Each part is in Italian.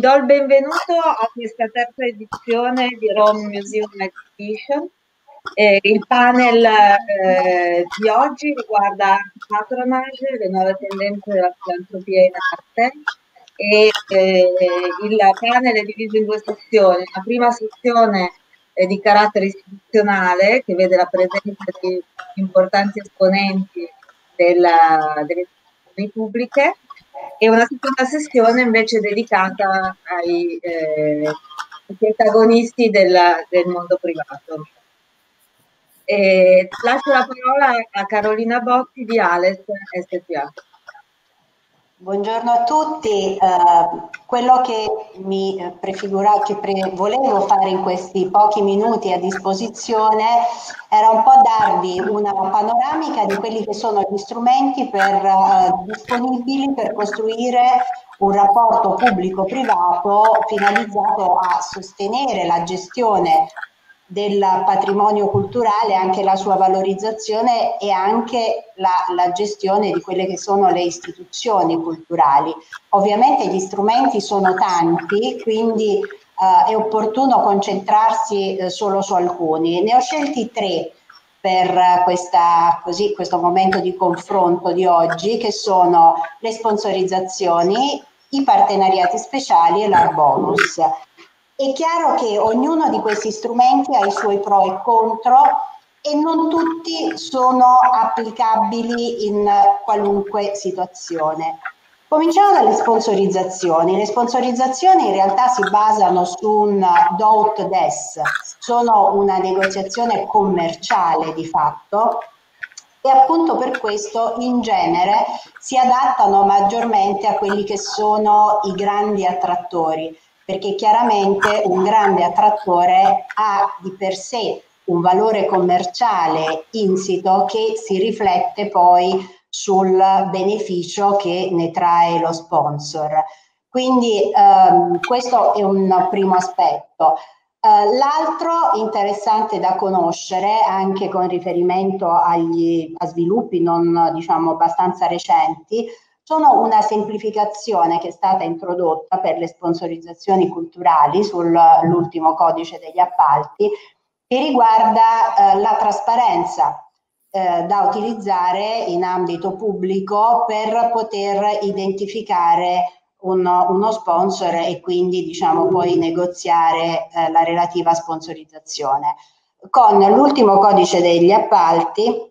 Do il benvenuto a questa terza edizione di Rome Museum Exhibition. Eh, il panel eh, di oggi riguarda patronage, le nuove tendenze della filantropia in arte e eh, il panel è diviso in due sezioni. La prima sezione è di carattere istituzionale che vede la presenza di importanti esponenti della, delle istituzioni pubbliche e una seconda sessione invece dedicata ai, eh, protagonisti della, del mondo privato. E lascio la parola a Carolina Botti di Ales SPA. Buongiorno a tutti, uh, quello che mi prefigura, che pre volevo fare in questi pochi minuti a disposizione era un po' darvi una panoramica di quelli che sono gli strumenti per, uh, disponibili per costruire un rapporto pubblico-privato finalizzato a sostenere la gestione del patrimonio culturale, anche la sua valorizzazione e anche la, la, gestione di quelle che sono le istituzioni culturali. Ovviamente gli strumenti sono tanti, quindi eh, è opportuno concentrarsi eh, solo su alcuni. Ne ho scelti tre per questa, così, questo momento di confronto di oggi, che sono le sponsorizzazioni, i partenariati speciali e l'art bonus. È chiaro che ognuno di questi strumenti ha i suoi pro e contro e non tutti sono applicabili in qualunque situazione. Cominciamo dalle sponsorizzazioni. Le sponsorizzazioni in realtà si basano su un DOT DES, sono una negoziazione commerciale di fatto e appunto per questo in genere si adattano maggiormente a quelli che sono i grandi attrattori perché chiaramente un grande attrattore ha di per sé un valore commerciale insito che si riflette poi sul beneficio che ne trae lo sponsor. Quindi ehm, questo è un primo aspetto. Uh, l'altro interessante da conoscere, anche con riferimento agli, a sviluppi non diciamo abbastanza recenti, sono una semplificazione che è stata introdotta per le sponsorizzazioni culturali sull'ultimo codice degli appalti che riguarda eh, la trasparenza eh, da utilizzare in ambito pubblico per poter identificare uno, uno sponsor e quindi diciamo poi negoziare eh, la relativa sponsorizzazione. Con l'ultimo codice degli appalti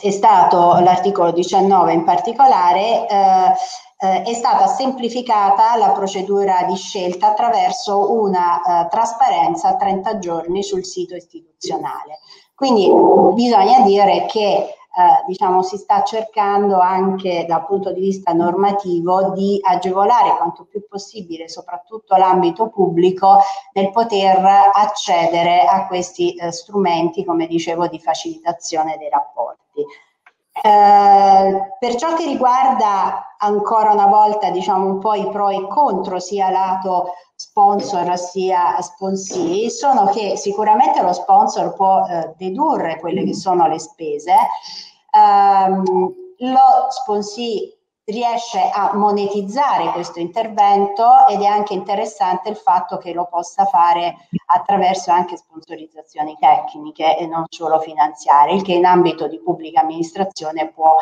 è stato l'articolo 19 in particolare, eh, eh, è stata semplificata la procedura di scelta attraverso una eh, trasparenza a 30 giorni sul sito istituzionale. Quindi bisogna dire che eh, diciamo, si sta cercando anche dal punto di vista normativo di agevolare quanto più possibile soprattutto l'ambito pubblico nel poter accedere a questi eh, strumenti, come dicevo, di facilitazione dei rapporti. Eh, per ciò che riguarda ancora una volta diciamo un po' i pro e i contro sia lato sponsor sia sponsee sono che sicuramente lo sponsor può eh, dedurre quelle che sono le spese. Ehm, lo sponsee riesce a monetizzare questo intervento ed è anche interessante il fatto che lo possa fare attraverso anche sponsorizzazioni tecniche e non solo finanziarie, il che in ambito di pubblica amministrazione può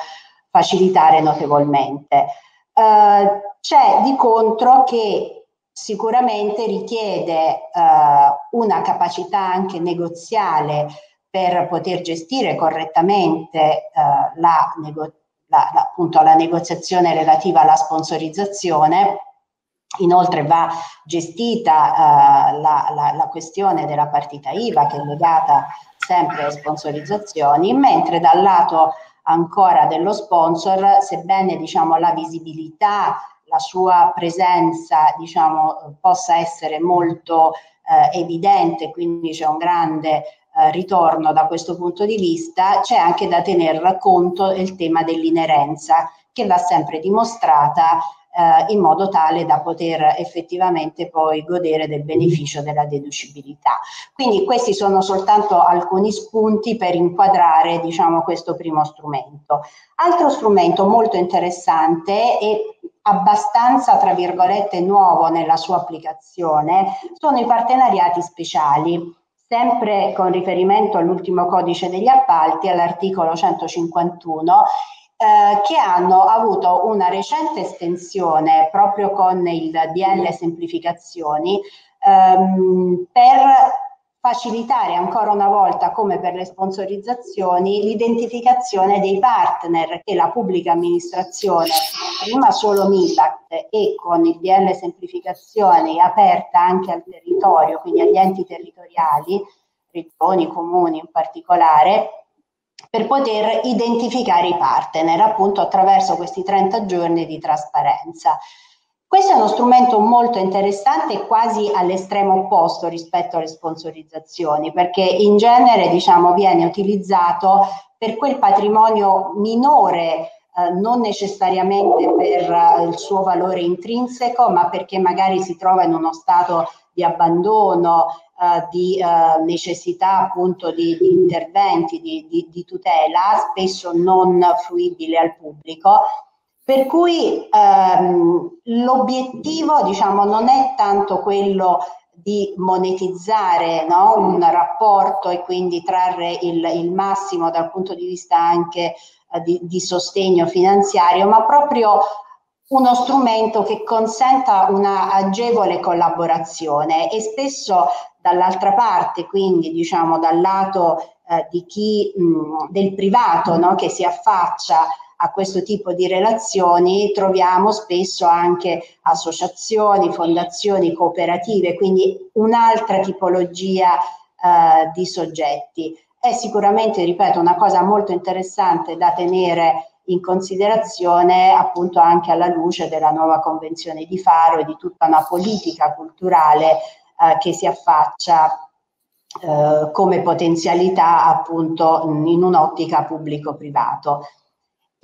facilitare notevolmente. Uh, c'è di contro che sicuramente richiede uh, una capacità anche negoziale per poter gestire correttamente uh, la negoziazione la, la, appunto la negoziazione relativa alla sponsorizzazione. Inoltre va gestita uh, la, la, la, questione della partita IVA che è legata sempre alle sponsorizzazioni, mentre dal lato ancora dello sponsor, sebbene diciamo, la visibilità, la sua presenza diciamo, possa essere molto eh, evidente, quindi c'è un grande eh, ritorno da questo punto di vista, c'è anche da tener conto il tema dell'inerenza che va sempre dimostrata eh, in modo tale da poter effettivamente poi godere del beneficio della deducibilità. Quindi questi sono soltanto alcuni spunti per inquadrare diciamo, questo primo strumento. Altro strumento molto interessante e abbastanza, tra virgolette, nuovo nella sua applicazione sono i partenariati speciali sempre con riferimento all'ultimo codice degli appalti, all'articolo 151, eh, che hanno avuto una recente estensione proprio con il DL semplificazioni ehm, per facilitare ancora una volta, come per le sponsorizzazioni, l'identificazione dei partner che la pubblica amministrazione, prima solo MIPACT e con il DL semplificazioni aperta anche al territorio, quindi agli enti territoriali, regioni, comuni in particolare, per poter identificare i partner appunto attraverso questi 30 giorni di trasparenza. Questo è uno strumento molto interessante quasi all'estremo opposto rispetto alle sponsorizzazioni, perché in genere diciamo, viene utilizzato per quel patrimonio minore eh, non necessariamente per eh, il suo valore intrinseco, ma perché magari si trova in uno stato di abbandono, eh, di eh, necessità appunto di, di interventi di, di, di, tutela, spesso non fruibile al pubblico. Per cui ehm, l'obiettivo diciamo, non è tanto quello di monetizzare no? un rapporto e quindi trarre il, il, massimo dal punto di vista anche eh, di, di, sostegno finanziario, ma proprio uno strumento che consenta una agevole collaborazione e spesso dall'altra parte, quindi diciamo dal lato eh, di chi mh, del privato no, che si affaccia a questo tipo di relazioni troviamo spesso anche associazioni, fondazioni, cooperative, quindi un'altra tipologia eh, di soggetti. È sicuramente, ripeto, una cosa molto interessante da tenere in considerazione appunto anche alla luce della nuova convenzione di Faro e di tutta una politica culturale eh, che si affaccia eh, come potenzialità appunto in un'ottica pubblico-privato.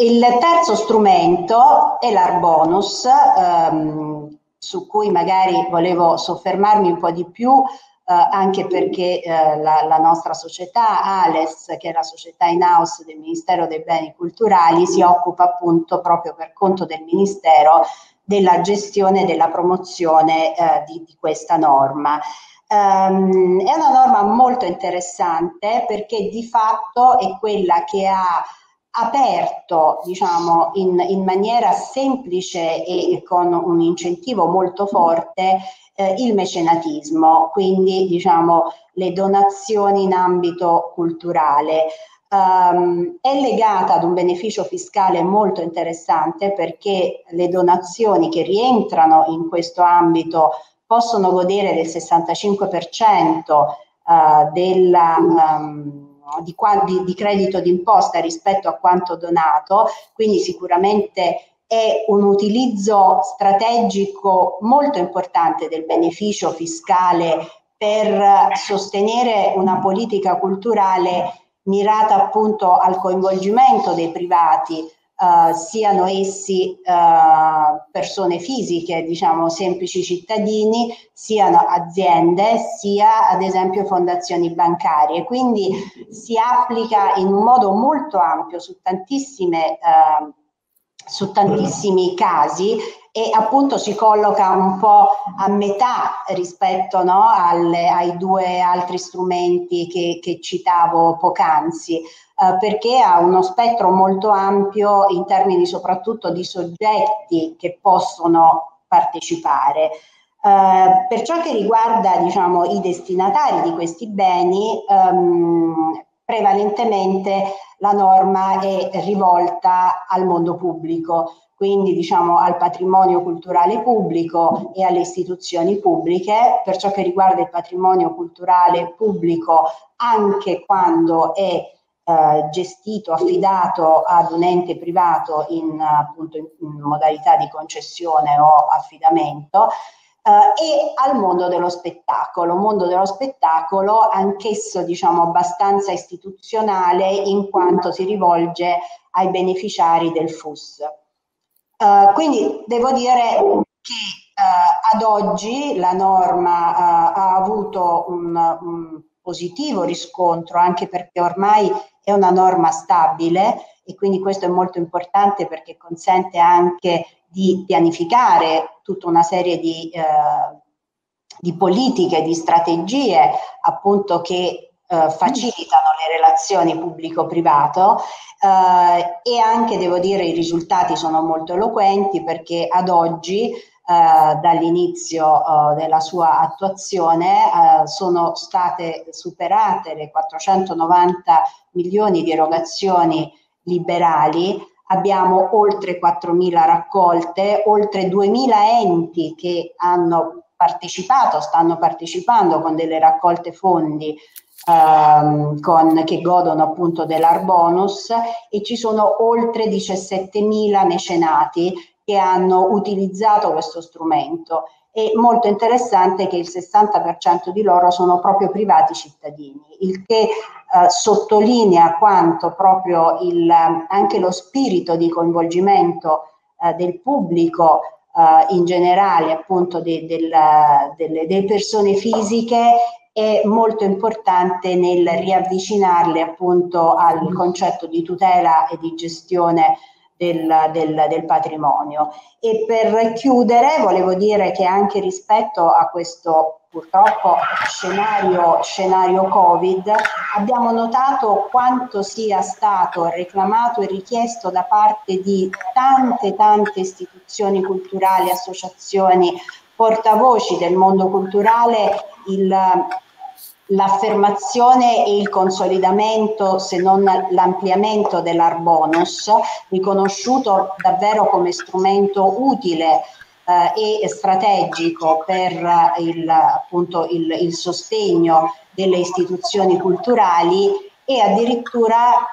Il terzo strumento è l'Arbonus, ehm, su cui magari volevo soffermarmi un po' di più eh, anche perché eh, la, la, nostra società, ALES, che è la società in house del Ministero dei Beni Culturali, si occupa appunto proprio per conto del Ministero della gestione e della promozione eh, di, di, questa norma. Um, è una norma molto interessante perché di fatto è quella che ha aperto diciamo, in, in maniera semplice e con un incentivo molto forte eh, il mecenatismo, quindi diciamo le donazioni in ambito culturale. Um, è legata ad un beneficio fiscale molto interessante perché le donazioni che rientrano in questo ambito possono godere del 65% uh, della, um, di, di, di credito d'imposta rispetto a quanto donato, quindi sicuramente è un utilizzo strategico molto importante del beneficio fiscale per sostenere una politica culturale mirata appunto al coinvolgimento dei privati, eh, siano essi eh, persone fisiche, diciamo semplici cittadini, siano aziende, sia ad esempio fondazioni bancarie. Quindi si applica in un modo molto ampio su tantissime eh, su tantissimi casi e appunto si colloca un po' a metà rispetto no, alle, ai due altri strumenti che, che citavo poc'anzi, eh, perché ha uno spettro molto ampio in termini soprattutto di soggetti che possono partecipare. Uh, per ciò che riguarda diciamo, i destinatari di questi beni, um, prevalentemente la norma è rivolta al mondo pubblico, quindi diciamo al patrimonio culturale pubblico e alle istituzioni pubbliche. Per ciò che riguarda il patrimonio culturale pubblico, anche quando è eh, gestito, affidato ad un ente privato in, appunto, in modalità di concessione o affidamento, eh, e al mondo dello spettacolo, mondo dello spettacolo anch'esso diciamo abbastanza istituzionale in quanto si rivolge ai beneficiari del FUS. Uh, quindi devo dire che uh, ad oggi la norma uh, ha avuto un, un, positivo riscontro anche perché ormai è una norma stabile e quindi questo è molto importante perché consente anche di pianificare tutta una serie di, eh, di politiche, di strategie appunto che eh, facilitano le relazioni pubblico-privato eh, e anche devo dire i risultati sono molto eloquenti perché ad oggi eh, dall'inizio uh, della sua attuazione uh, sono state superate le 490 milioni di erogazioni liberali, abbiamo oltre 4.000 raccolte, oltre 2.000 enti che hanno partecipato, stanno partecipando con delle raccolte fondi ehm, con, che godono appunto dell'Arbonus e ci sono oltre 17.000 mecenati che hanno utilizzato questo strumento. È molto interessante che il 60% di loro sono proprio privati cittadini, il che eh, sottolinea quanto proprio il, anche lo spirito di coinvolgimento eh, del pubblico eh, in generale, appunto de, del, delle, delle persone fisiche è molto importante nel riavvicinarle appunto al concetto di tutela e di gestione del, del, del, patrimonio. E per chiudere volevo dire che anche rispetto a questo purtroppo scenario, scenario Covid abbiamo notato quanto sia stato reclamato e richiesto da parte di tante tante istituzioni culturali, associazioni, portavoci del mondo culturale il l'affermazione e il consolidamento, se non l'ampliamento dell'Arbonus, riconosciuto davvero come strumento utile eh, e strategico per il, appunto, il, il sostegno delle istituzioni culturali e addirittura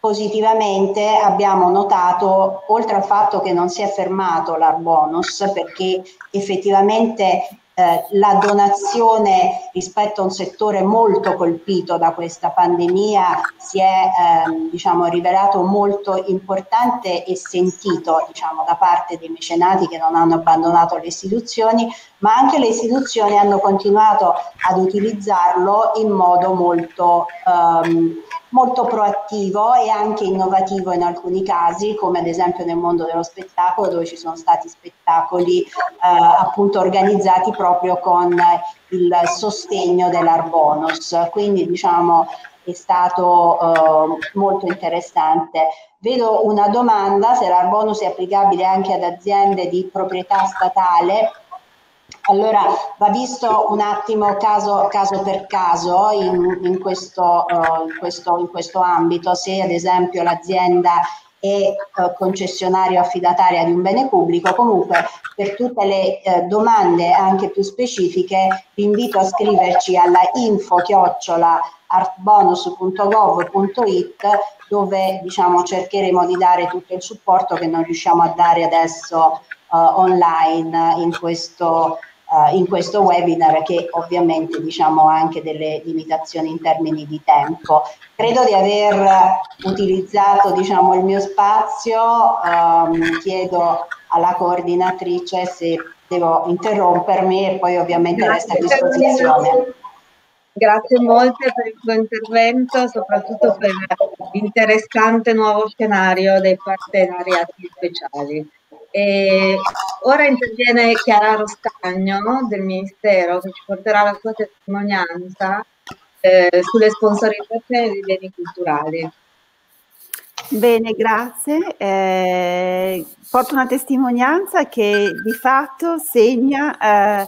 positivamente abbiamo notato, oltre al fatto che non si è fermato l'Arbonus, perché effettivamente eh, la donazione rispetto a un settore molto colpito da questa pandemia si è eh, diciamo, rivelato molto importante e sentito diciamo, da parte dei mecenati che non hanno abbandonato le istituzioni, ma anche le istituzioni hanno continuato ad utilizzarlo in modo molto ehm, molto proattivo e anche innovativo in alcuni casi, come ad esempio nel mondo dello spettacolo, dove ci sono stati spettacoli eh, appunto organizzati proprio con il sostegno dell'Arbonus. Quindi diciamo è stato eh, molto interessante. Vedo una domanda se l'Arbonus è applicabile anche ad aziende di proprietà statale allora va visto un attimo caso, caso per caso in, in, questo, uh, in, questo, in, questo, ambito, se ad esempio l'azienda è uh, concessionario affidataria di un bene pubblico, comunque per tutte le uh, domande anche più specifiche vi invito a scriverci alla info chiocciola artbonus.gov.it dove diciamo, cercheremo di dare tutto il supporto che non riusciamo a dare adesso online in questo uh, in questo webinar che ovviamente diciamo ha anche delle limitazioni in termini di tempo. Credo di aver utilizzato diciamo, il mio spazio, um, chiedo alla coordinatrice se devo interrompermi e poi ovviamente resto a disposizione. Grazie molte per il tuo intervento, soprattutto per l'interessante nuovo scenario dei partenariati speciali. E ora interviene Chiara Rostagno del Ministero che ci porterà la sua testimonianza eh, sulle sponsorizzazioni dei beni culturali. Bene, grazie. Eh, porto una testimonianza che di fatto segna eh,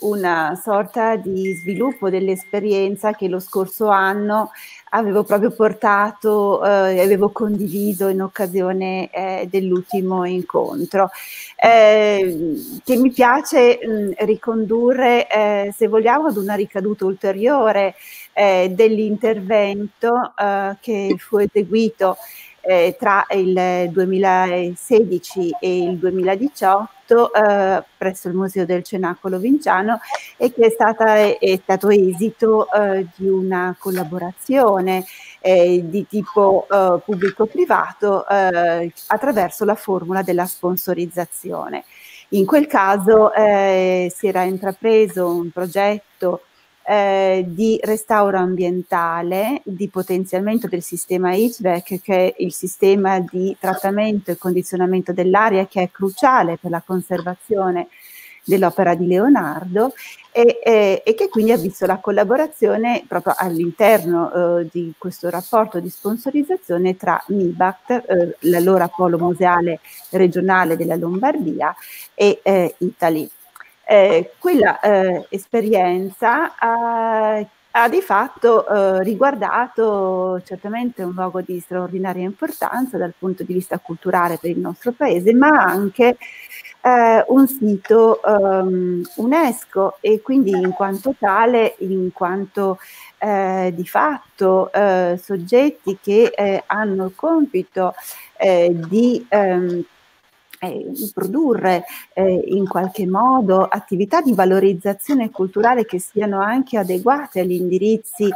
una sorta di sviluppo dell'esperienza che lo scorso anno avevo proprio portato e eh, avevo condiviso in occasione eh, dell'ultimo incontro, eh, che mi piace mh, ricondurre, eh, se vogliamo, ad una ricaduta ulteriore eh, dell'intervento eh, che fu eseguito eh, tra il 2016 e il 2018 eh, presso il Museo del Cenacolo Vinciano e che è, stata, è stato esito eh, di una collaborazione eh, di tipo eh, pubblico-privato eh, attraverso la formula della sponsorizzazione. In quel caso si era intrapreso un progetto eh, di restauro ambientale, di potenziamento del sistema HVAC, che è il sistema di trattamento e condizionamento dell'aria che è cruciale per la conservazione dell'opera di Leonardo e, e, e, che quindi ha visto la collaborazione proprio all'interno eh, di questo rapporto di sponsorizzazione tra MIBACT, eh, l'allora polo museale regionale della Lombardia, e eh, Italy. Eh, quella eh, esperienza ha, ha di fatto eh, riguardato certamente un luogo di straordinaria importanza dal punto di vista culturale per il nostro paese, ma anche eh, un sito um, UNESCO e quindi in quanto tale, in quanto eh, di fatto eh, soggetti che eh, hanno il compito eh, di ehm, eh, produrre eh, in qualche modo attività di valorizzazione culturale che siano anche adeguate agli indirizzi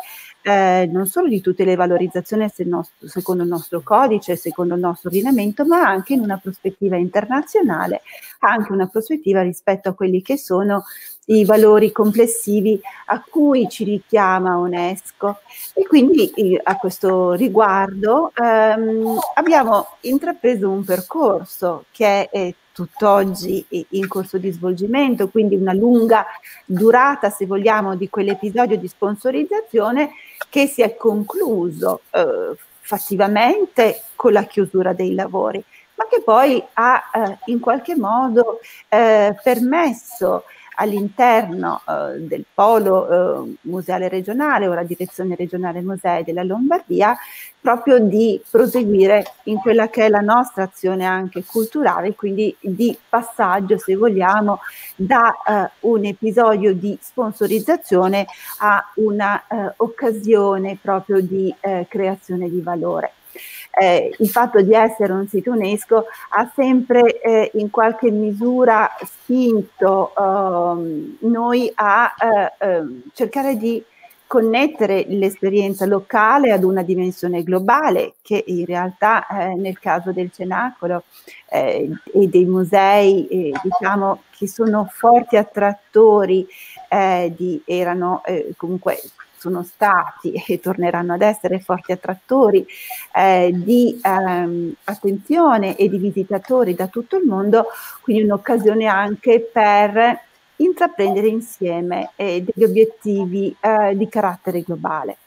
eh, non solo di tutte le valorizzazioni nostro, secondo il nostro codice, secondo il nostro ordinamento, ma anche in una prospettiva internazionale, anche una prospettiva rispetto a quelli che sono i valori complessivi a cui ci richiama UNESCO. E quindi a questo riguardo ehm, abbiamo intrapreso un percorso che è tutt'oggi in corso di svolgimento, quindi una lunga durata, se vogliamo, di quell'episodio di sponsorizzazione che si è concluso eh, fattivamente con la chiusura dei lavori, ma che poi ha eh, in qualche modo eh, permesso all'interno eh, del polo eh, museale regionale o la direzione regionale musei della Lombardia proprio di proseguire in quella che è la nostra azione anche culturale, quindi di passaggio, se vogliamo, da eh, un episodio di sponsorizzazione a una eh, occasione proprio di eh, creazione di valore eh, il fatto di essere un sito UNESCO ha sempre eh, in qualche misura spinto eh, noi a eh, ehm, cercare di connettere l'esperienza locale ad una dimensione globale che in realtà eh, nel caso del cenacolo eh, e dei musei diciamo che sono forti attrattori di, erano comunque sono stati e torneranno ad essere forti attrattori eh, di ehm, attenzione e di visitatori da tutto il mondo, quindi un'occasione anche per intraprendere insieme eh, degli obiettivi eh, di carattere globale.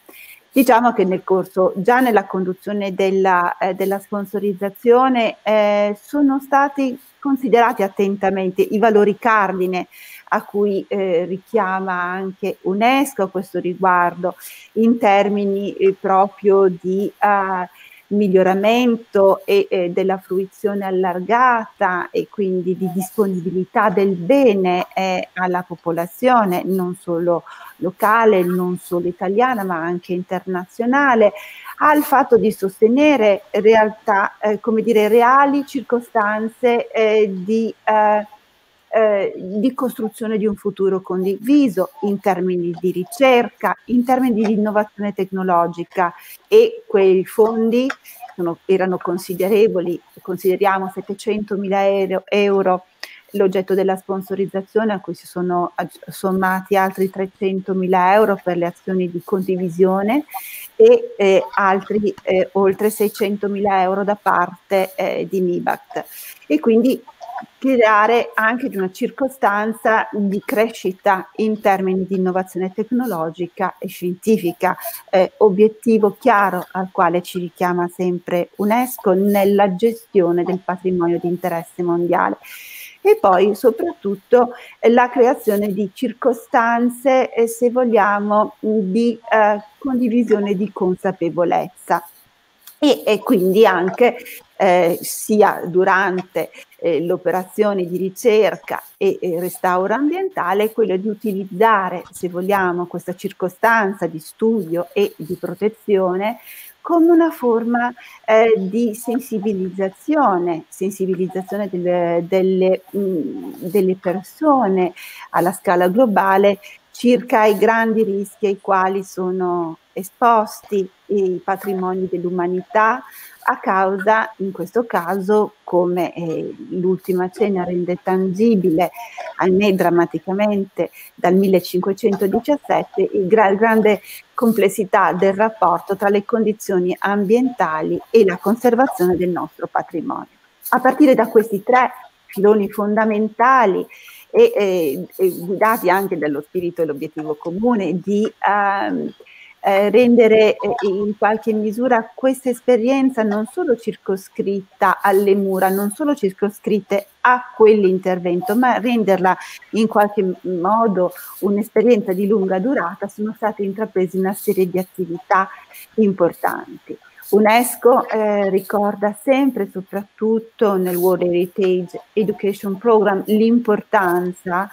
Diciamo che nel corso, già nella conduzione della, eh, della sponsorizzazione, eh, sono stati considerati attentamente i valori cardine a cui eh, richiama anche UNESCO a questo riguardo, in termini eh, proprio di uh, miglioramento e, e, della fruizione allargata e quindi di disponibilità del bene eh, alla popolazione, non solo locale, non solo italiana, ma anche internazionale, al fatto di sostenere realtà, eh, come dire, reali circostanze eh, di eh, di costruzione di un futuro condiviso in termini di ricerca, in termini di innovazione tecnologica e quei fondi sono, erano considerevoli, consideriamo 700 mila euro, euro l'oggetto della sponsorizzazione a cui si sono sommati altri 300 mila euro per le azioni di condivisione e eh, altri eh, oltre 600 mila euro da parte eh, di MIBACT. E quindi creare anche di una circostanza di crescita in termini di innovazione tecnologica e scientifica, eh, obiettivo chiaro al quale ci richiama sempre UNESCO nella gestione del patrimonio di interesse mondiale. E poi soprattutto eh, la creazione di circostanze, eh, se vogliamo, di eh, condivisione di consapevolezza e, e quindi anche eh, sia durante eh, le operazioni di ricerca e, e, restauro ambientale quello di utilizzare, se vogliamo, questa circostanza di studio e di protezione come una forma eh, di sensibilizzazione, sensibilizzazione delle, delle, mh, delle persone alla scala globale circa i grandi rischi ai quali sono esposti i patrimoni dell'umanità a causa, in questo caso, come eh, l'ultima cena rende tangibile, ahimè drammaticamente, dal 1517, il gra- grande complessità del rapporto tra le condizioni ambientali e la conservazione del nostro patrimonio. A partire da questi tre filoni fondamentali e, e, e guidati anche dallo spirito e l'obiettivo comune di eh, rendere eh, in qualche misura questa esperienza non solo circoscritta alle mura, non solo circoscritte a quell'intervento, ma renderla in qualche modo un'esperienza di lunga durata, sono state intraprese una serie di attività importanti. UNESCO eh, ricorda sempre, soprattutto nel World Heritage Education Program, l'importanza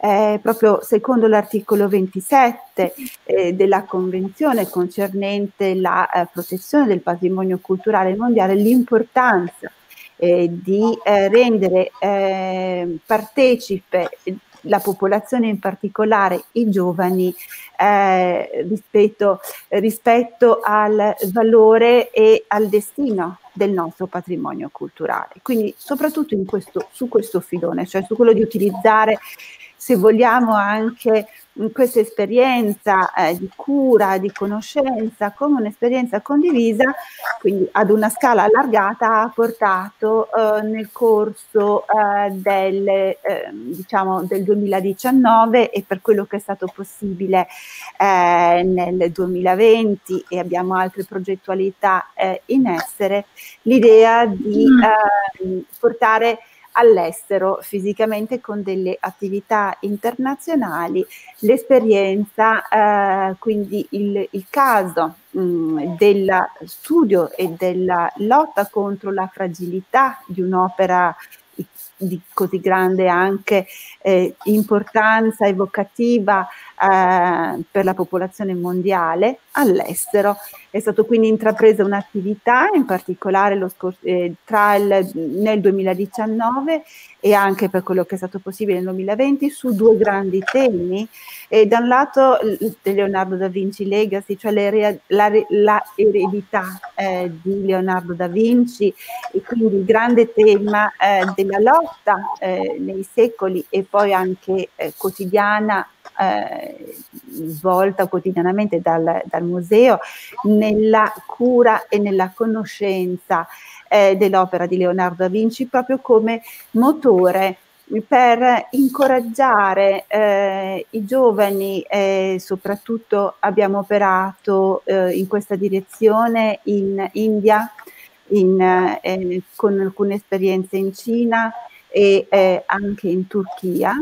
eh, proprio secondo l'articolo 27 eh, della Convenzione concernente la eh, protezione del patrimonio culturale mondiale, l'importanza eh, di eh, rendere partecipe la popolazione in particolare i giovani eh, rispetto, rispetto, al valore e al destino del nostro patrimonio culturale. Quindi soprattutto questo, su questo filone, cioè su quello di utilizzare se vogliamo anche questa esperienza eh, di cura, di conoscenza, come un'esperienza condivisa, quindi ad una scala allargata, ha portato eh, nel corso eh, del, ehm, diciamo del 2019 e per quello che è stato possibile eh, nel 2020 e abbiamo altre progettualità eh, in essere, l'idea di ehm, portare all'estero fisicamente con delle attività internazionali, l'esperienza, eh, quindi il, il caso mh, del studio e della lotta contro la fragilità di un'opera di così grande anche eh, importanza evocativa eh, per la popolazione mondiale all'estero. È stato quindi intrapresa un'attività, in particolare scor- eh, il, nel 2019 e anche per quello che è stato possibile nel 2020, su due grandi temi. E da un lato Leonardo da Vinci Legacy, cioè le, la, la, eredità eh, di Leonardo da Vinci e quindi il grande tema eh, della lotta eh, nei secoli e poi anche quotidiana eh, svolta quotidianamente dal, dal, museo nella cura e nella conoscenza eh, dell'opera di Leonardo da Vinci proprio come motore per incoraggiare eh, i giovani, eh, soprattutto abbiamo operato eh, in questa direzione in India, in, eh, con alcune esperienze in Cina e eh, anche in Turchia,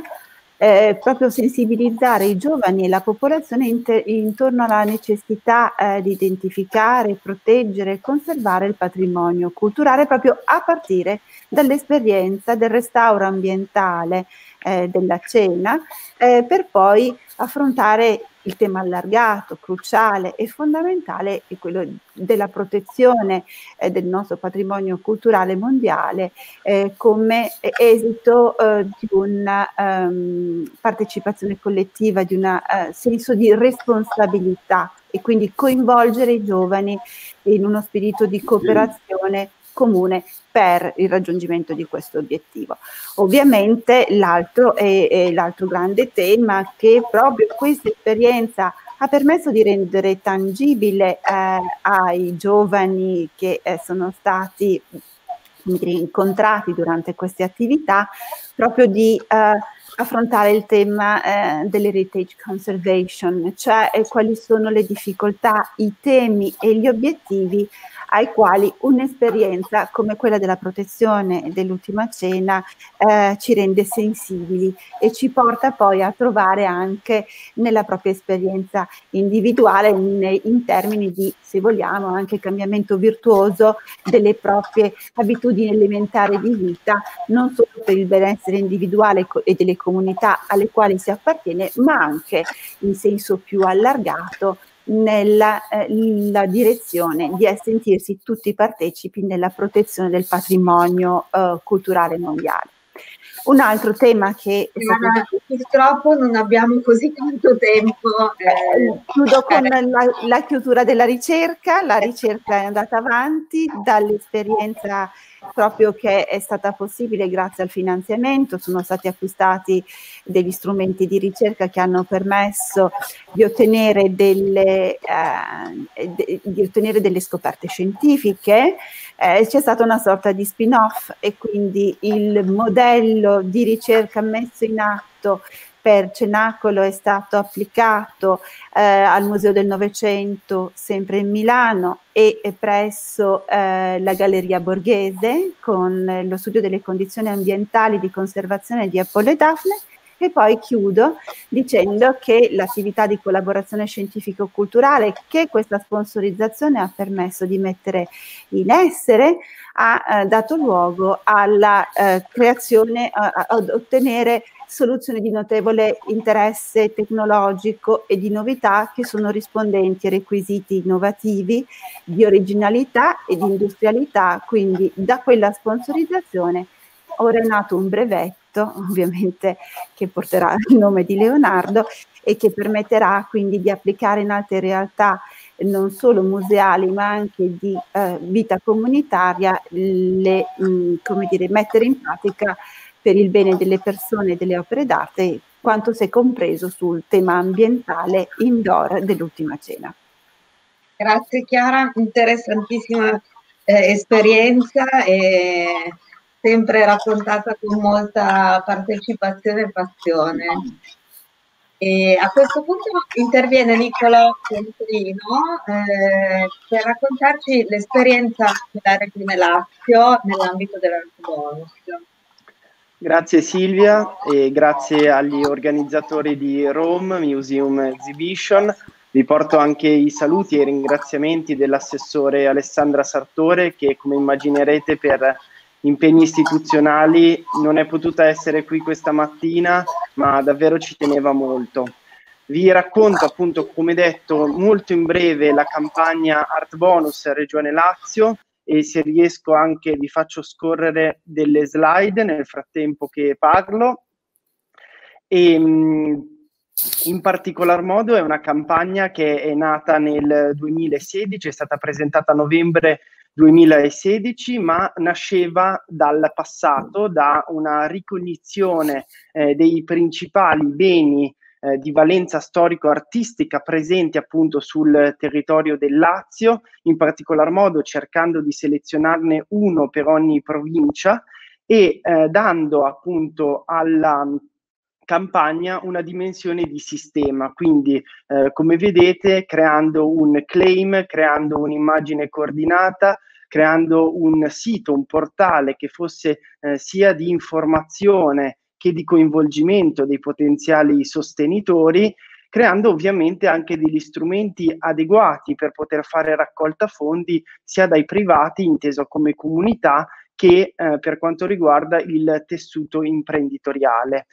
eh, proprio sensibilizzare i giovani e la popolazione intorno alla necessità eh, di identificare, proteggere e conservare il patrimonio culturale proprio a partire dall'esperienza del restauro ambientale eh, della cena eh, per poi affrontare il tema allargato, cruciale e fondamentale è quello della protezione eh, del nostro patrimonio culturale mondiale eh, come esito eh, di una um, partecipazione collettiva, di un uh, senso di responsabilità e quindi coinvolgere i giovani in uno spirito di cooperazione comune per il raggiungimento di questo obiettivo. Ovviamente l'altro è, è l'altro grande tema che proprio questa esperienza ha permesso di rendere tangibile eh, ai giovani che eh, sono stati incontrati durante queste attività proprio di eh, affrontare il tema eh, dell'heritage conservation, cioè quali sono le difficoltà, i temi e gli obiettivi ai quali un'esperienza come quella della protezione dell'ultima cena eh, ci rende sensibili e ci porta poi a trovare anche nella propria esperienza individuale in, in termini di, se vogliamo, anche cambiamento virtuoso delle proprie abitudini elementari di vita, non solo per il benessere individuale e delle comunità alle quali si appartiene, ma anche in senso più allargato nella eh, direzione di sentirsi tutti partecipi nella protezione del patrimonio eh, culturale mondiale. Un altro tema che... Chiara, purtroppo non abbiamo così tanto tempo. Eh, chiudo con la, la, chiusura della ricerca. La ricerca è andata avanti dall'esperienza proprio che è stata possibile grazie al finanziamento, sono stati acquistati degli strumenti di ricerca che hanno permesso di ottenere delle, eh, de, di ottenere delle scoperte scientifiche, eh, c'è stata una sorta di spin-off e quindi il modello di ricerca messo in atto per Cenacolo è stato applicato eh, al Museo del Novecento sempre in Milano e presso eh, la Galleria Borghese con lo studio delle condizioni ambientali di conservazione di Apollo e Daphne e poi chiudo dicendo che l'attività di collaborazione scientifico-culturale che questa sponsorizzazione ha permesso di mettere in essere ha eh, dato luogo alla eh, creazione, ad ottenere soluzioni di notevole interesse tecnologico e di novità che sono rispondenti ai requisiti innovativi di originalità e di industrialità. Quindi da quella sponsorizzazione ora è nato un brevetto, ovviamente che porterà il nome di Leonardo e che permetterà quindi di applicare in altre realtà non solo museali ma anche di eh, vita comunitaria, le, mh, come dire, mettere in pratica per il bene delle persone e delle opere d'arte quanto si è compreso sul tema ambientale indoor dell'ultima cena. Grazie Chiara, interessantissima eh, esperienza e sempre raccontata con molta partecipazione e passione. E a questo punto interviene Nicola Contrino eh, per raccontarci l'esperienza della Regione Lazio nell'ambito dell'Art Bonus. Grazie Silvia e grazie agli organizzatori di Rome Museum Exhibition. Vi porto anche i saluti e i ringraziamenti dell'assessore Alessandra Sartore che come immaginerete per impegni istituzionali non è potuta essere qui questa mattina ma davvero ci teneva molto. Vi racconto appunto come detto molto in breve la campagna Art Bonus Regione Lazio e se riesco anche vi faccio scorrere delle slide nel frattempo che parlo. E, in particolar modo è una campagna che è nata nel 2016, è stata presentata a novembre 2016, ma nasceva dal passato, da una ricognizione eh, dei principali beni eh, di valenza storico-artistica presenti appunto sul territorio del Lazio, in particolar modo cercando di selezionarne uno per ogni provincia e eh, dando appunto alla campagna una dimensione di sistema, quindi eh, come vedete creando un claim, creando un'immagine coordinata, creando un sito, un portale che fosse eh, sia di informazione che di coinvolgimento dei potenziali sostenitori, creando ovviamente anche degli strumenti adeguati per poter fare raccolta fondi sia dai privati, inteso come comunità, che eh, per quanto riguarda il tessuto imprenditoriale.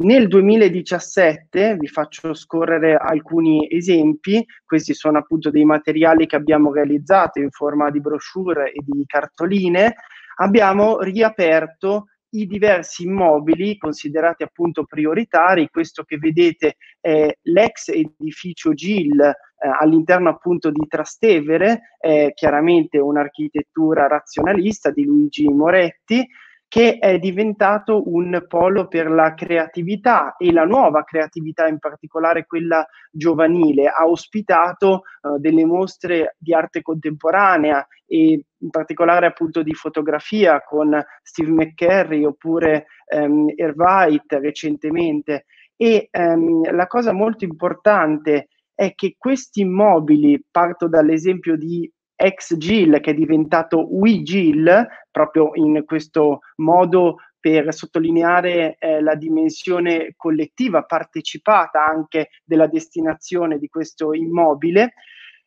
Nel 2017 vi faccio scorrere alcuni esempi, questi sono appunto dei materiali che abbiamo realizzato in forma di brochure e di cartoline, abbiamo riaperto i diversi immobili considerati appunto prioritari. Questo che vedete è l'ex edificio GIL eh, all'interno appunto di Trastevere, è chiaramente un'architettura razionalista di Luigi Moretti che è diventato un polo per la creatività e la nuova creatività, in particolare quella giovanile. Ha ospitato uh, delle mostre di arte contemporanea e in particolare appunto di fotografia con Steve McCurry oppure um, Erweit recentemente. E um, la cosa molto importante è che questi immobili, parto dall'esempio di ex GIL che è diventato WeGIL, proprio in questo modo per sottolineare eh, la dimensione collettiva, partecipata anche della destinazione di questo immobile.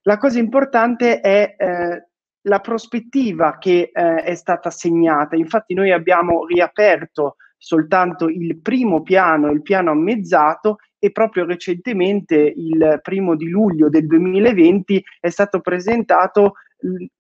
La cosa importante è eh, la prospettiva che eh, è stata segnata. Infatti noi abbiamo riaperto soltanto il primo piano, il piano ammezzato e proprio recentemente, il primo di luglio del 2020, è stato presentato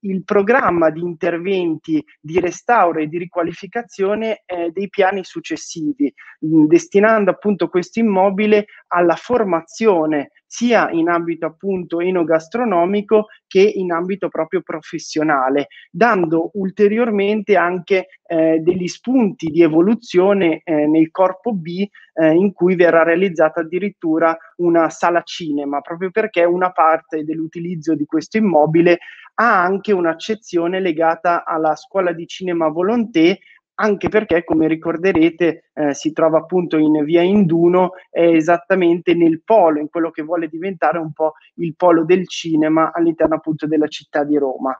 il programma di interventi di restauro e di riqualificazione eh, dei piani successivi, destinando appunto questo immobile alla formazione sia in ambito appunto enogastronomico che in ambito proprio professionale, dando ulteriormente anche eh, degli spunti di evoluzione eh, nel corpo B eh, in cui verrà realizzata addirittura una sala cinema, proprio perché una parte dell'utilizzo di questo immobile ha anche un'accezione legata alla scuola di cinema Volonté anche perché, come ricorderete, eh, si trova appunto in via Induno, è esattamente nel polo, in quello che vuole diventare un po' il polo del cinema all'interno appunto della città di Roma.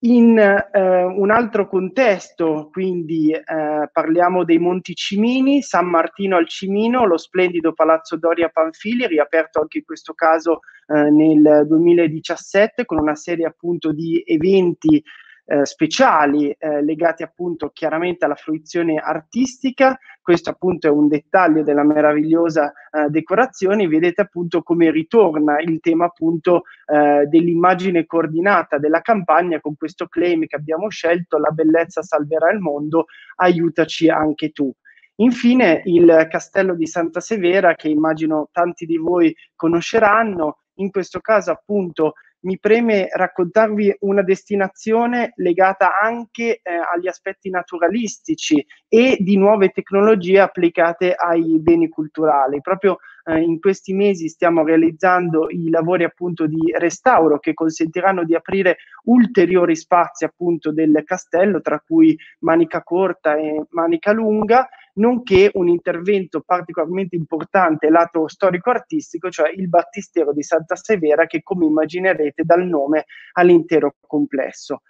In eh, un altro contesto, quindi eh, parliamo dei Monti Cimini, San Martino al Cimino, lo splendido Palazzo Doria Panfili, riaperto anche in questo caso eh, nel 2017 con una serie appunto di eventi eh, speciali eh, legati appunto chiaramente alla fruizione artistica. Questo appunto è un dettaglio della meravigliosa eh, decorazione. Vedete appunto come ritorna il tema appunto eh, dell'immagine coordinata della campagna con questo claim che abbiamo scelto, la bellezza salverà il mondo, aiutaci anche tu. Infine il castello di Santa Severa che immagino tanti di voi conosceranno, in questo caso appunto mi preme raccontarvi una destinazione legata anche eh, agli aspetti naturalistici e di nuove tecnologie applicate ai beni culturali. Proprio eh, in questi mesi stiamo realizzando i lavori appunto di restauro che consentiranno di aprire ulteriori spazi appunto del castello, tra cui Manica Corta e Manica Lunga, nonché un intervento particolarmente importante lato storico-artistico, cioè il battistero di Santa Severa, che come immaginerete dal nome all'intero complesso.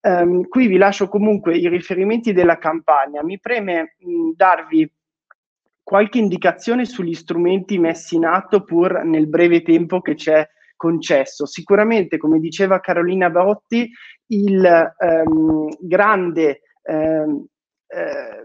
Um, qui vi lascio comunque i riferimenti della campagna. Mi preme mh, darvi qualche indicazione sugli strumenti messi in atto pur nel breve tempo che ci è concesso. Sicuramente, come diceva Carolina Barotti, il um, grande um, eh,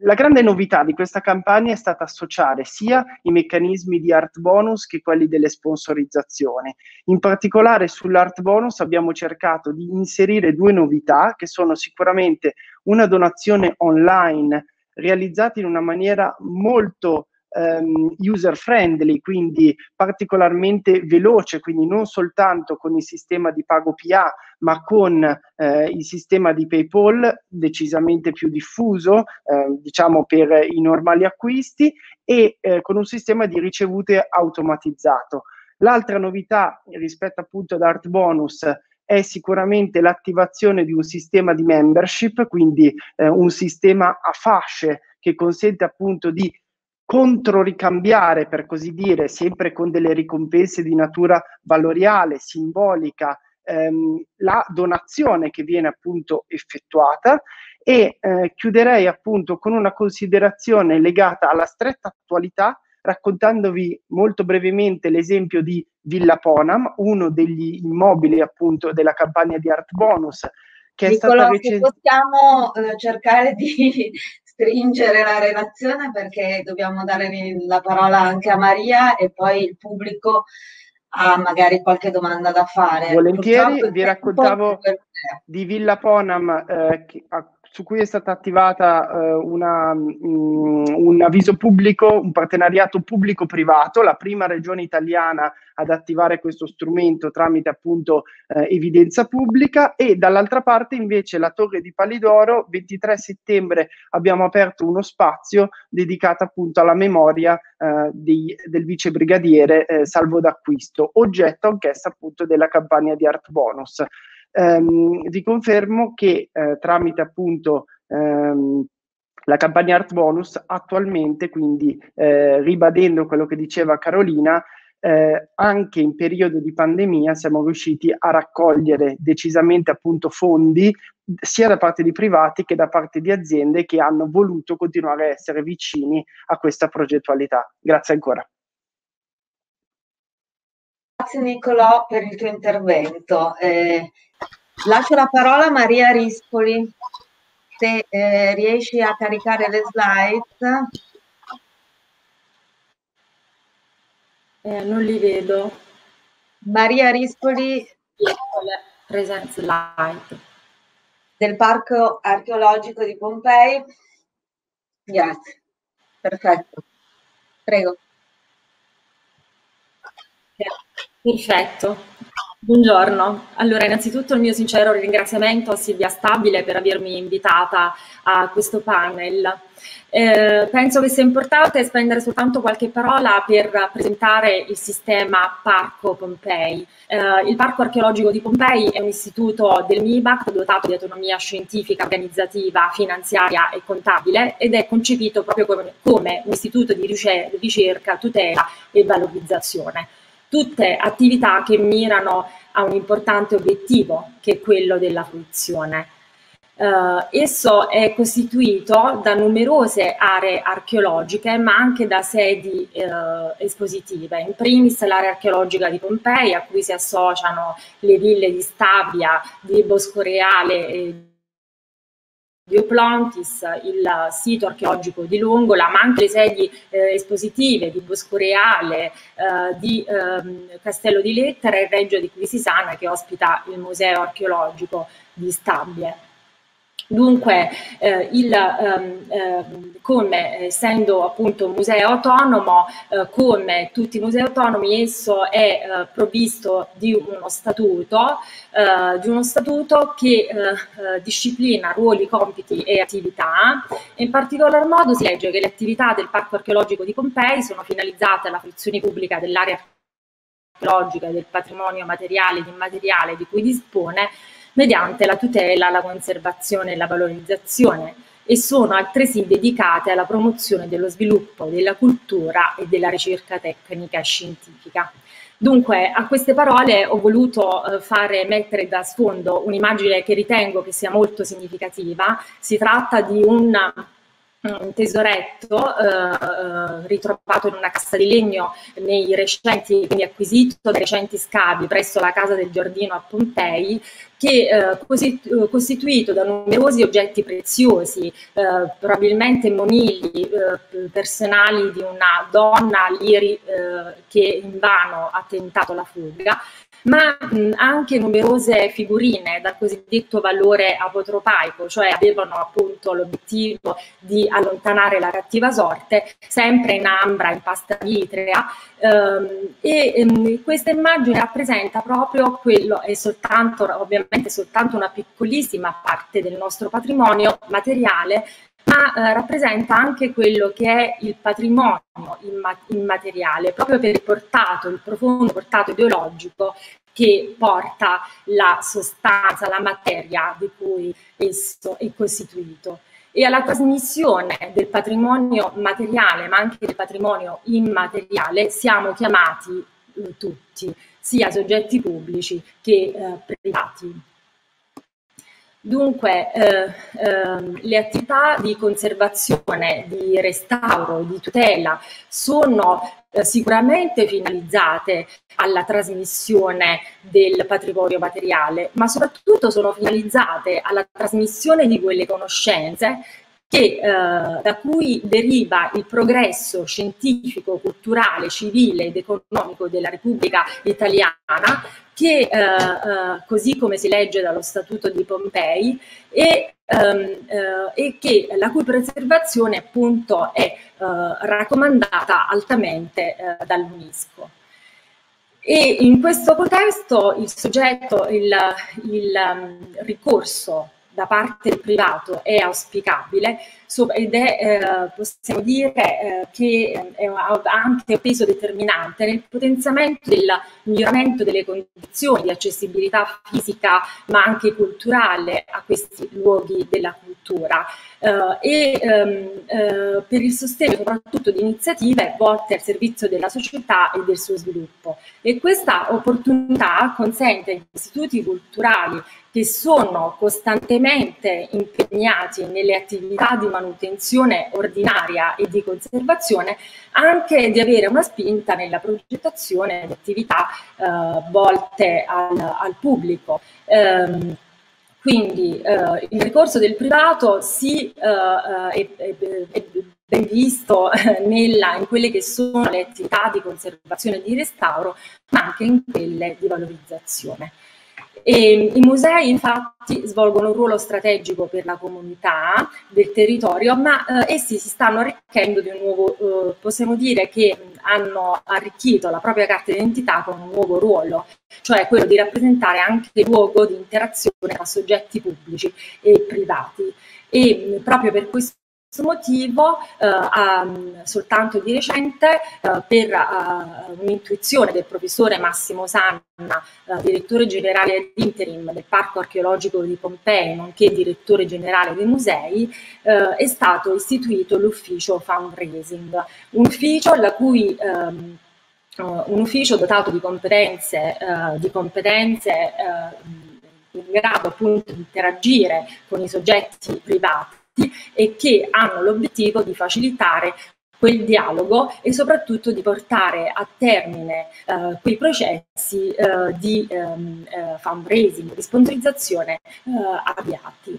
la grande novità di questa campagna è stata associare sia i meccanismi di art bonus che quelli delle sponsorizzazioni. In particolare sull'art bonus abbiamo cercato di inserire due novità che sono sicuramente una donazione online realizzata in una maniera molto um, user friendly, quindi particolarmente veloce, quindi non soltanto con il sistema di pago PA, ma con eh, il sistema di PayPal decisamente più diffuso, eh, diciamo per i normali acquisti e eh, con un sistema di ricevute automatizzato. L'altra novità rispetto appunto ad Art Bonus è sicuramente l'attivazione di un sistema di membership, quindi eh, un sistema a fasce che consente appunto di controricambiare, per così dire, sempre con delle ricompense di natura valoriale, simbolica, ehm, la donazione che viene appunto effettuata e eh, chiuderei appunto con una considerazione legata alla stretta attualità raccontandovi molto brevemente l'esempio di Villa Ponam, uno degli immobili appunto della campagna di Art Bonus che è Nicolò, stata recente... possiamo eh, cercare di stringere la relazione perché dobbiamo dare la parola anche a Maria e poi il pubblico ha magari qualche domanda da fare. Volentieri, vi raccontavo di Villa Ponam eh, a su cui è stata attivata eh, una, mh, mm, un avviso pubblico, un partenariato pubblico-privato, la prima regione italiana ad attivare questo strumento tramite appunto eh, evidenza pubblica e dall'altra parte invece la Torre di Palidoro, 23 settembre abbiamo aperto uno spazio dedicato appunto alla memoria eh, di, del vice brigadiere eh, Salvo d'Acquisto, oggetto anch'essa appunto della campagna di Art Bonus. Ehm, vi confermo che eh, tramite appunto ehm, la campagna Art Bonus attualmente, quindi eh, ribadendo quello che diceva Carolina, eh, anche in periodo di pandemia siamo riusciti a raccogliere decisamente appunto fondi sia da parte di privati che da parte di aziende che hanno voluto continuare a essere vicini a questa progettualità. Grazie ancora. Grazie Nicolò per il tuo intervento. Eh, lascio la parola a Maria Rispoli. Se eh, riesci a caricare le slide. Eh, non li vedo. Maria Rispoli. present slide. Del Parco Archeologico di Pompei. Grazie. Perfetto. Prego. Perfetto. Buongiorno, allora innanzitutto il mio sincero ringraziamento a Silvia Stabile per avermi invitata a questo panel. Eh, penso che sia importante spendere soltanto qualche parola per presentare il sistema Parco Pompei. Eh, il Parco Archeologico di Pompei è un istituto del MIBAC dotato di autonomia scientifica, organizzativa, finanziaria e contabile ed è concepito proprio come, come un istituto di ricerca, tutela e valorizzazione tutte attività che mirano a un importante obiettivo che è quello della fruizione. Uh, esso è costituito da numerose aree archeologiche ma anche da sedi uh, espositive, in primis l'area archeologica di Pompei a cui si associano le ville di Stabia, di Bosco Reale e Dioplantis, il sito archeologico di Longola, ma anche le sedi eh, espositive di Bosco Reale, eh, di eh, Castello di Lettera e Reggio di Quisisana che ospita il Museo archeologico di Stabie. Dunque, eh, il, ehm, eh, come essendo appunto un museo autonomo, eh, come tutti i musei autonomi, esso è eh, provvisto di uno statuto, eh, di uno statuto che eh, disciplina ruoli, compiti e attività. In particolar modo si legge che le attività del Parco archeologico di Pompei sono finalizzate alla fruizione pubblica dell'area archeologica e del patrimonio materiale ed immateriale di cui dispone, mediante la tutela, la conservazione e la valorizzazione e sono altresì dedicate alla promozione dello sviluppo della cultura e della ricerca tecnica scientifica. Dunque, a queste parole ho voluto eh, fare mettere da sfondo un'immagine che ritengo che sia molto significativa. Si tratta di un un tesoretto eh, eh, ritrovato in una cassa di legno nei recenti, quindi acquisito dai recenti scavi presso la casa del Giardino a Pompei, che eh, costituito da numerosi oggetti preziosi, eh, probabilmente monili eh, personali di una donna liri eh, che invano ha tentato la fuga, ma mh, anche numerose figurine dal cosiddetto valore apotropaico, cioè avevano appunto l'obiettivo di allontanare la cattiva sorte, sempre in ambra, in pasta vitrea, e ehm, questa immagine rappresenta proprio quello, è soltanto, ovviamente soltanto una piccolissima parte del nostro patrimonio materiale, ma eh, rappresenta anche quello che è il patrimonio immateriale, proprio per il portato, il profondo portato ideologico che porta la sostanza, la materia di cui esso è costituito. E alla trasmissione del patrimonio materiale, ma anche del patrimonio immateriale, siamo chiamati eh, tutti, sia soggetti pubblici che eh, privati. Dunque, eh, ehm, le attività di conservazione, di restauro, di tutela sono eh, sicuramente finalizzate alla trasmissione del patrimonio materiale, ma soprattutto sono finalizzate alla trasmissione di quelle conoscenze che, eh, da cui deriva il progresso scientifico, culturale, civile ed economico della Repubblica Italiana, che, eh, eh, così come si legge dallo Statuto di Pompei, e, eh, e che, la cui preservazione appunto è raccomandata altamente dall'UNESCO. E in questo contesto il soggetto, il, il um, ricorso da parte del privato è auspicabile ed è, eh, possiamo dire, eh, che è, ha anche un peso determinante nel potenziamento del miglioramento delle condizioni di accessibilità fisica ma anche culturale a questi luoghi della cultura eh, e ehm, eh, per il sostegno soprattutto di iniziative volte al servizio della società e del suo sviluppo. E questa opportunità consente agli istituti culturali che sono costantemente impegnati nelle attività di manutenzione ordinaria e di conservazione, anche di avere una spinta nella progettazione di attività eh, volte al, al pubblico. Um, quindi eh, il ricorso del privato sì, eh, è, è, è, ben visto nella, in quelle che sono le attività di conservazione e di restauro, ma anche in quelle di valorizzazione. E I musei infatti svolgono un ruolo strategico per la comunità del territorio, ma eh, essi si stanno arricchendo di un nuovo, eh, possiamo dire che hanno arricchito la propria carta d'identità con un nuovo ruolo, cioè quello di rappresentare anche il luogo di interazione tra soggetti pubblici e privati. E proprio per questo motivo, eh, um, soltanto di recente, eh, per uh, un'intuizione del professore Massimo Sanna, uh, direttore generale interim del Parco Archeologico di Pompei, nonché direttore generale dei musei, uh, è stato istituito l'ufficio fundraising, un ufficio la cui um, un ufficio dotato di competenze, di competenze in grado appunto di interagire con i soggetti privati e che hanno l'obiettivo di facilitare quel dialogo e soprattutto di portare a termine eh, quei processi eh, di ehm, eh, fundraising, di sponsorizzazione eh, avviati.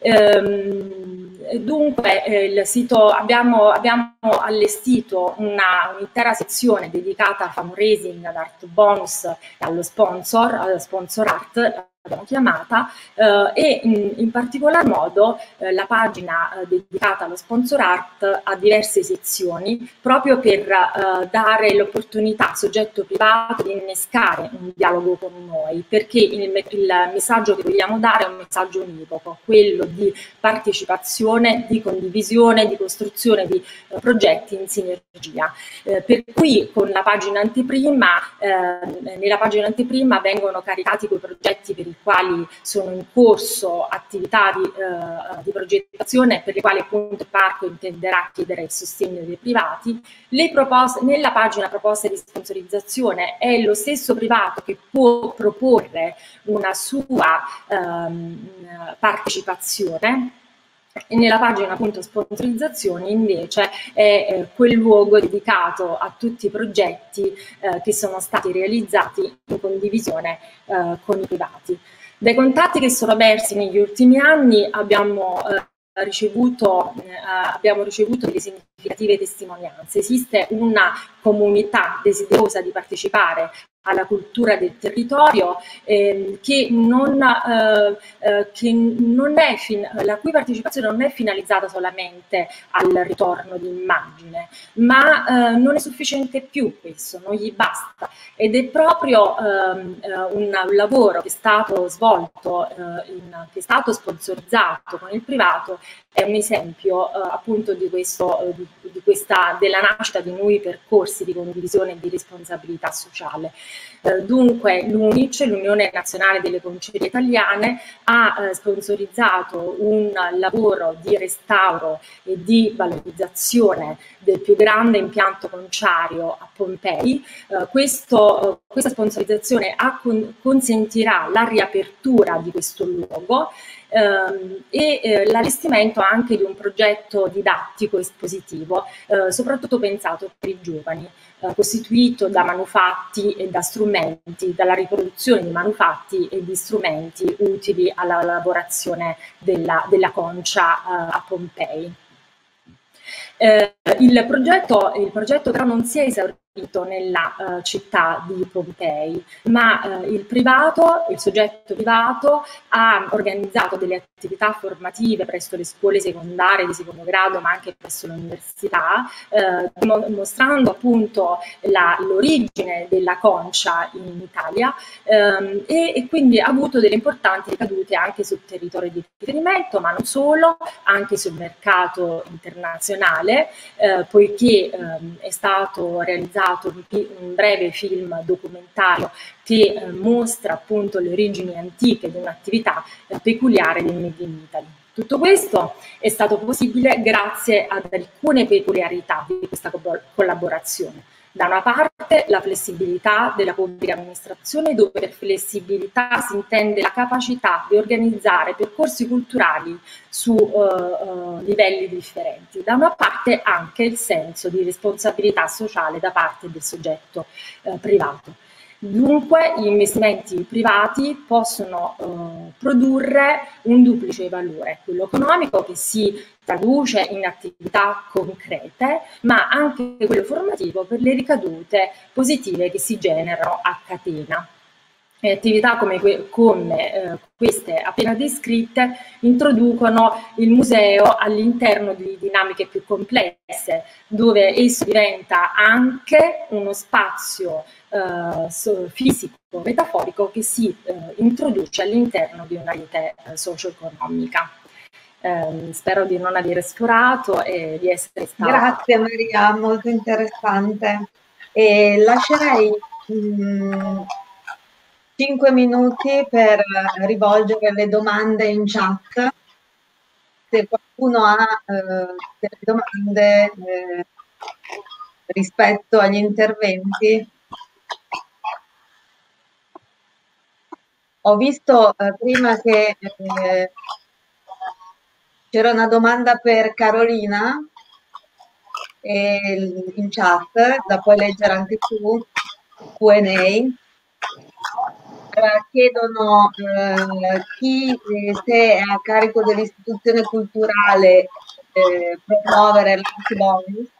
Ehm, dunque eh, sito, abbiamo, abbiamo allestito una, un'intera sezione dedicata al fundraising, ad art bonus, allo sponsor, allo sponsor art, chiamata, eh, e in, in, particolar modo eh, la pagina eh, dedicata allo sponsor art ha diverse sezioni proprio per eh, dare l'opportunità al soggetto privato di innescare un dialogo con noi, perché il, il, messaggio che vogliamo dare è un messaggio univoco, quello di partecipazione, di condivisione, di costruzione di eh, progetti in sinergia. Eh, per cui con la pagina anteprima, nella pagina anteprima vengono caricati quei progetti per i quali sono in corso attività di, eh, di progettazione per le quali appunto il parco intenderà chiedere il sostegno dei privati. Proposte, nella pagina proposte di sponsorizzazione è lo stesso privato che può proporre una sua ehm, partecipazione nella pagina appunto sponsorizzazioni invece è eh, quel luogo dedicato a tutti i progetti eh, che sono stati realizzati in condivisione eh, con i privati. Dai contatti che sono emersi negli ultimi anni abbiamo eh, ricevuto, eh, abbiamo ricevuto delle significative testimonianze. Esiste una comunità desiderosa di partecipare alla cultura del territorio eh, che, non, eh, eh, che non è fin, la cui partecipazione non è finalizzata solamente al ritorno di immagine, ma eh, non è sufficiente più questo, non gli basta. Ed è proprio ehm, eh, un, un, lavoro che è stato svolto, eh, in, che è stato sponsorizzato con il privato, è un esempio appunto di, questo, di, di questa, della nascita di nuovi percorsi di condivisione e di responsabilità sociale. Eh, dunque l'UNICE, l'Unione Nazionale delle Concerie Italiane, ha eh, sponsorizzato un lavoro di restauro e di valorizzazione del più grande impianto conciario a Pompei. Eh, questo, questa sponsorizzazione con, consentirà la riapertura di questo luogo ehm, e eh, l'allestimento anche di un progetto didattico espositivo, eh, soprattutto pensato per i giovani, eh, costituito da manufatti e da strumenti, dalla riproduzione di manufatti e di strumenti utili alla lavorazione della, della concia eh, a Pompei. Eh, il, progetto, il progetto però non si è esaurito nella uh, città di Pompei, ma uh, il privato, il soggetto privato ha organizzato delle attività formative presso le scuole secondarie di secondo grado, ma anche presso l'università, uh, mostrando appunto l'origine della concia in Italia um, e, e, quindi ha avuto delle importanti ricadute anche sul territorio di riferimento, ma non solo, anche sul mercato internazionale, poiché um, è stato realizzato realizzato un breve film documentario che eh, mostra appunto le origini antiche di un'attività eh, peculiare del Made in Italy. Tutto questo è stato possibile grazie ad alcune peculiarità di questa collaborazione. Da una parte la flessibilità della pubblica amministrazione, dove per flessibilità si intende la capacità di organizzare percorsi culturali su uh, uh, livelli differenti. Da una parte anche il senso di responsabilità sociale da parte del soggetto uh, privato. Dunque gli investimenti privati possono eh, produrre un duplice valore, quello economico che si traduce in attività concrete, ma anche quello formativo per le ricadute positive che si generano a catena. Attività come, come eh, queste appena descritte introducono il museo all'interno di dinamiche più complesse, dove esso diventa anche uno spazio eh, fisico, metaforico che si eh, introduce all'interno di una rete eh, socio-economica. Eh, spero di non aver sforato e di essere stata. Grazie Maria, molto interessante. E lascerei mh, mm, 5 minuti per rivolgere le domande in chat. Se qualcuno ha eh, delle domande eh, rispetto agli interventi. Ho visto eh, prima che eh, c'era una domanda per Carolina in chat, la puoi leggere anche tu, Q&A chiedono eh, chi eh, se è a carico dell'istituzione culturale eh, promuovere l'art bonus,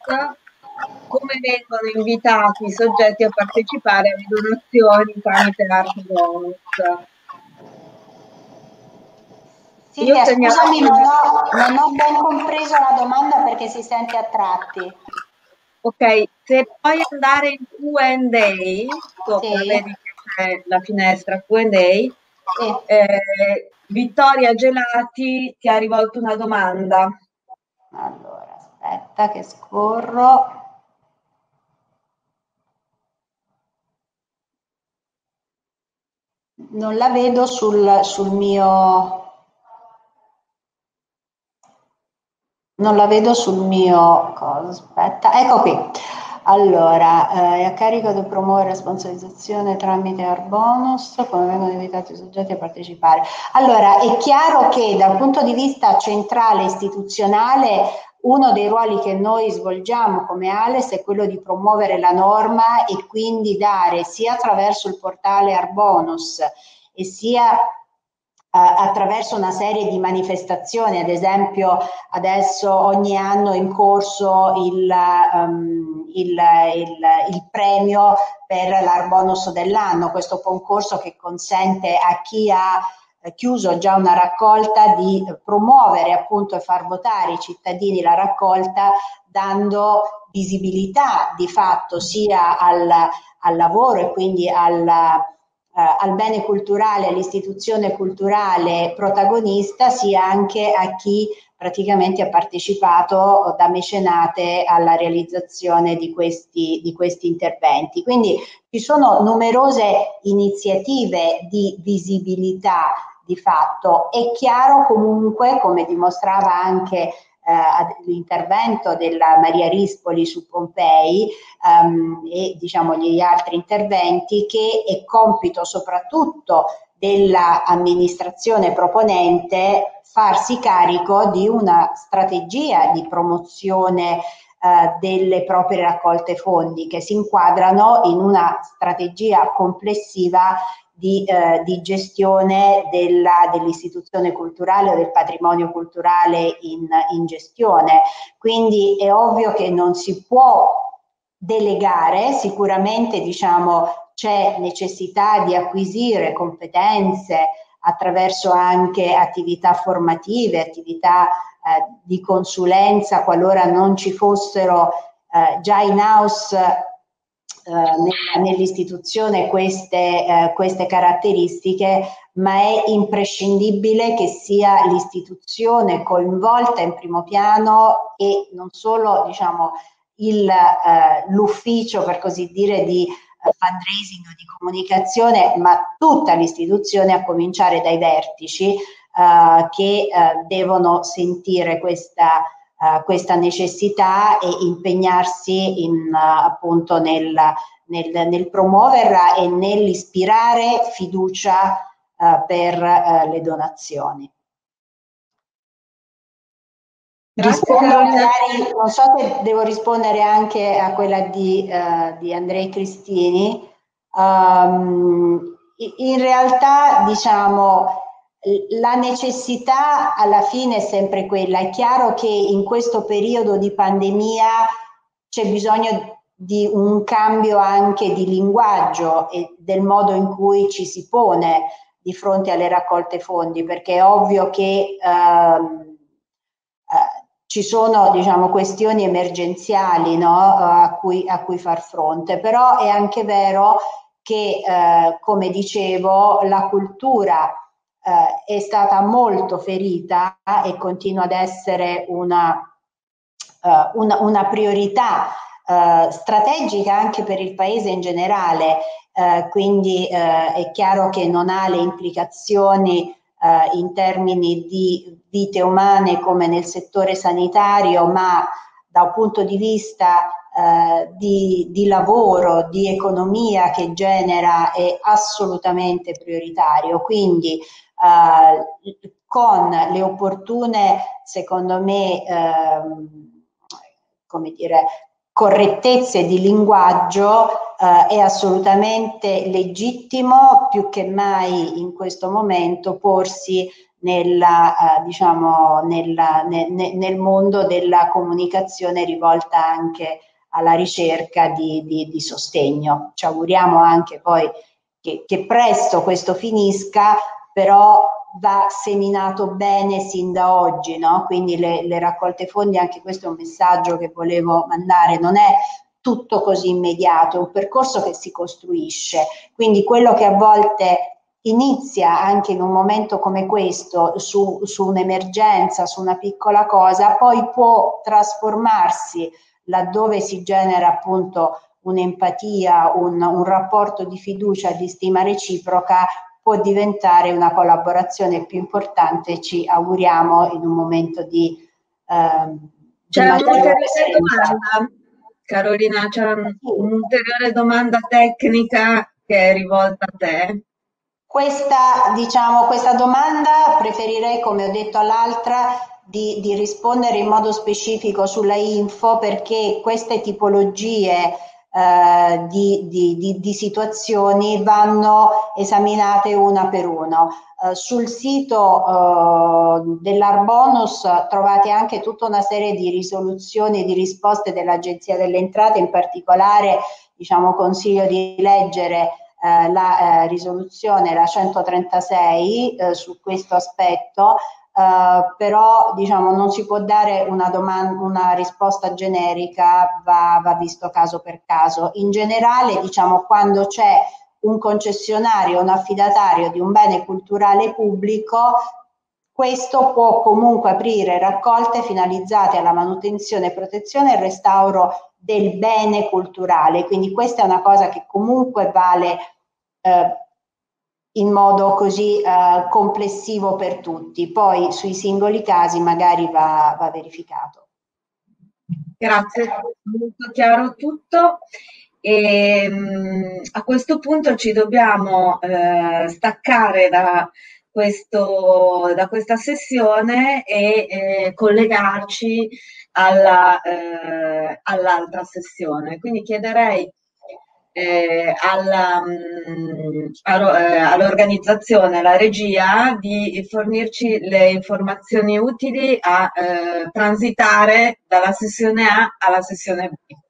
come vengono invitati i soggetti a partecipare alle donazioni tramite l'art bonus. Silvia, scusami, non ho, non ho ben compreso la domanda perché si sente a tratti. Ok, se puoi andare in Q&A, sì. C'è la finestra Q&A, eh, Vittoria Gelati ti ha rivolto una domanda. Allora, aspetta che scorro. Non la vedo sul, sul mio... Non la vedo sul mio... Cosa? Aspetta, ecco qui. Allora, eh, è a carico di promuovere la sponsorizzazione tramite Arbonus, come vengono invitati i soggetti a partecipare. Allora, è chiaro che dal punto di vista centrale istituzionale uno dei ruoli che noi svolgiamo come ALES è quello di promuovere la norma e quindi dare sia attraverso il portale Arbonus e sia attraverso una serie di manifestazioni, ad esempio adesso ogni anno è in corso il, um, il, il, il premio per l'Arbonus dell'anno, questo concorso che consente a chi ha chiuso già una raccolta di promuovere appunto e far votare i cittadini la raccolta dando visibilità di fatto sia al, al lavoro e quindi al eh, al bene culturale, all'istituzione culturale protagonista, sia anche a chi praticamente ha partecipato da mecenate alla realizzazione di questi, di questi interventi. Quindi ci sono numerose iniziative di visibilità di fatto. È chiaro comunque, come dimostrava anche eh, l'intervento della Maria Rispoli su Pompei ehm, e diciamo gli altri interventi che è compito soprattutto dell'amministrazione proponente farsi carico di una strategia di promozione eh, delle proprie raccolte fondi che si inquadrano in una strategia complessiva di, eh, di gestione dell'istituzione culturale o del patrimonio culturale in, in gestione. Quindi è ovvio che non si può delegare, sicuramente diciamo c'è necessità di acquisire competenze attraverso anche attività formative, attività eh, di consulenza qualora non ci fossero eh, già in house nell'istituzione queste, eh, queste caratteristiche, ma è imprescindibile che sia l'istituzione coinvolta in primo piano e non solo diciamo, il, eh, l'ufficio per così dire di eh, fundraising o di comunicazione, ma tutta l'istituzione a cominciare dai vertici che devono sentire questa uh, questa necessità e impegnarsi in, uh, appunto nel, nel, nel, promuoverla e nell'ispirare fiducia uh, per le donazioni. Rispondo magari, non so se devo rispondere anche a quella di, di Andrei Cristini. Um, in realtà, diciamo, la necessità alla fine è sempre quella. È chiaro che in questo periodo di pandemia c'è bisogno di un cambio anche di linguaggio e del modo in cui ci si pone di fronte alle raccolte fondi, perché è ovvio che ehm, eh, ci sono diciamo, questioni emergenziali no, a, cui, a, cui, far fronte, però è anche vero che, eh, come dicevo, la cultura eh, è stata molto ferita e continua ad essere una, eh, una, una priorità eh, strategica anche per il paese in generale, eh, quindi eh, è chiaro che non ha le implicazioni eh, in termini di vite umane come nel settore sanitario, ma da un punto di vista eh, di, di, lavoro, di economia che genera è assolutamente prioritario. Quindi eh, con le opportune, secondo me, ehm, come dire, correttezze di linguaggio eh, è assolutamente legittimo più che mai in questo momento porsi nella, eh, diciamo, nella, ne, nel mondo della comunicazione rivolta anche alla ricerca di, di, di sostegno. Ci auguriamo anche poi che, che presto questo finisca, però va seminato bene sin da oggi, no? quindi le, le, raccolte fondi, anche questo è un messaggio che volevo mandare, non è tutto così immediato, è un percorso che si costruisce, quindi quello che a volte inizia anche in un momento come questo su, su un'emergenza, su una piccola cosa, poi può trasformarsi laddove si genera appunto un'empatia, un, un rapporto di fiducia, di stima reciproca, può diventare una collaborazione più importante, ci auguriamo in un momento di... Ehm, c'è un'ulteriore domanda, Carolina, c'è un'ulteriore domanda tecnica che è rivolta a te. Questa, diciamo, questa domanda preferirei, come ho detto all'altra, di, di, rispondere in modo specifico sulla info perché queste tipologie eh, di, di, di, situazioni vanno esaminate una per una. Eh, sul sito eh, dell'Arbonus trovate anche tutta una serie di risoluzioni e di risposte dell'Agenzia delle Entrate, in particolare diciamo, consiglio di leggere eh, la eh, risoluzione, la 136, eh, su questo aspetto, Uh, però diciamo non si può dare una, domanda, una risposta generica, va, va, visto caso per caso. In generale, diciamo, quando c'è un concessionario, un affidatario di un bene culturale pubblico, questo può comunque aprire raccolte finalizzate alla manutenzione, protezione e restauro del bene culturale. Quindi questa è una cosa che comunque vale eh, in modo così eh, complessivo per tutti. Poi sui singoli casi magari va, va verificato. Grazie, molto chiaro tutto. E, mh, a questo punto ci dobbiamo eh, staccare da, questo, da, questa sessione e eh, collegarci alla, eh, all'altra sessione. Quindi chiederei eh, alla, mm, eh, all'organizzazione, alla regia, di fornirci le informazioni utili a eh, transitare dalla sessione A alla sessione B.